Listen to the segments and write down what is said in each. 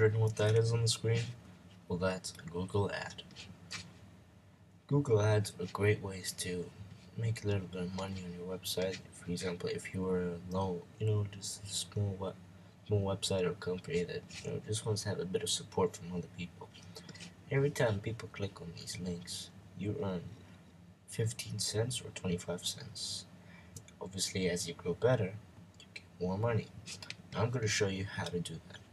what that is on the screen? Well, that's a Google ad. Google ads are great ways to make a little bit of money on your website. For example, if you were low, you know, just a small web, small website or company that you know just wants to have a bit of support from other people. Every time people click on these links, you earn 15 cents or 25 cents. Obviously, as you grow better, you get more money. Now I'm going to show you how to do that.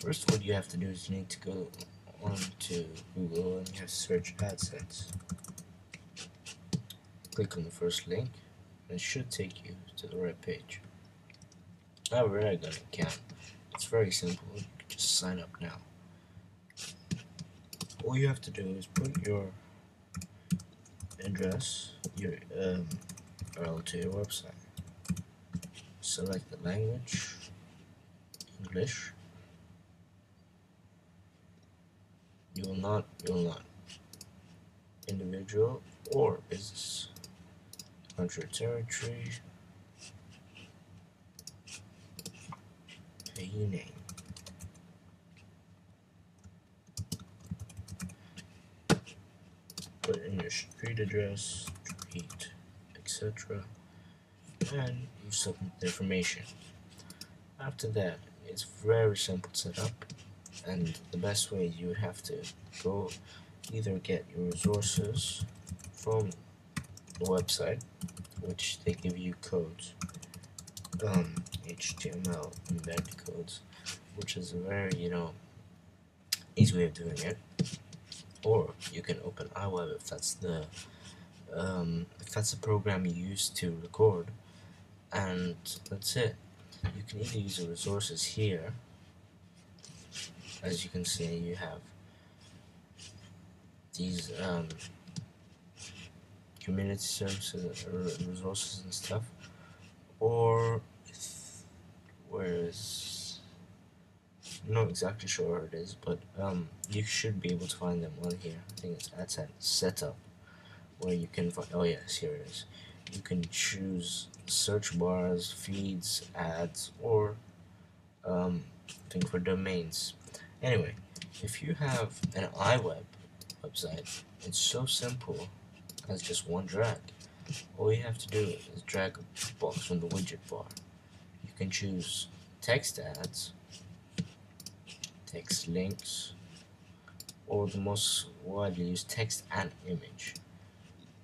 First, what you have to do is you need to go on to Google and you have to search AdSense. Click on the first link and it should take you to the right page. I've already got an account. It's very simple. You can just sign up now. All you have to do is put your address, your um, URL to your website. Select the language, English. You will not, you will not. Individual or business. Country territory. Payee name. Put in your street address, street, etc. And you submit the information. After that, it's very simple to set up and the best way you would have to go either get your resources from the website which they give you codes um, HTML embed codes which is a very you know easy way of doing it. Or you can open iWeb if that's the um, if that's the program you use to record. And that's it. You can either use the resources here as you can see you have these um, community services resources and stuff. Or whereas I'm not exactly sure where it is but um, you should be able to find them on here. I think it's AdSense setup where you can find oh yes here it is. You can choose search bars feeds ads or um, thing for domains Anyway, if you have an iWeb website, it's so simple as just one drag. All you have to do is drag a box from the widget bar. You can choose text ads, text links, or the most widely used text and image.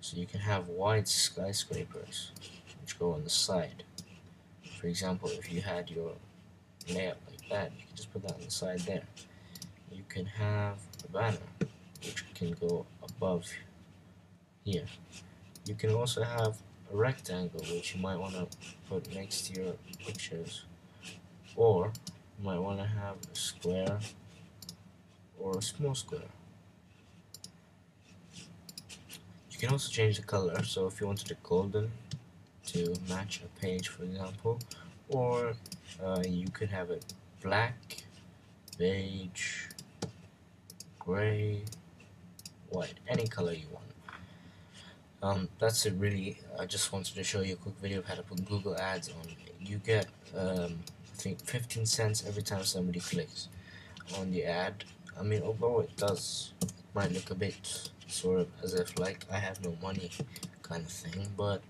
So you can have wide skyscrapers which go on the side. For example, if you had your layout like that, you can just put that on the side there you can have a banner which can go above here. You can also have a rectangle which you might want to put next to your pictures. Or you might want to have a square or a small square. You can also change the color so if you wanted it golden to match a page for example or uh, you could have it black beige gray, white, any color you want. Um, that's it really. I just wanted to show you a quick video of how to put Google Ads on. You get, um, I think, 15 cents every time somebody clicks on the ad. I mean, although it does, it might look a bit sort of as if like I have no money kind of thing, but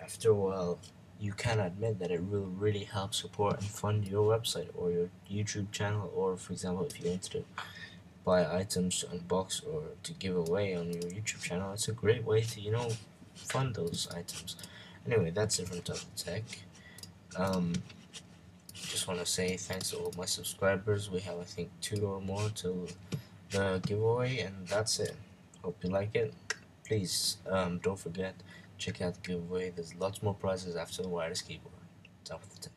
after a while, you can admit that it will really help support and fund your website or your YouTube channel, or for example, if you wanted to buy items to unbox or to give away on your YouTube channel, it's a great way to, you know, fund those items. Anyway, that's it from Talk Tech. Um, just want to say thanks to all my subscribers. We have, I think, two or more to the giveaway, and that's it. Hope you like it. Please, um, don't forget, check out the giveaway. There's lots more prizes after the wireless keyboard. Top of the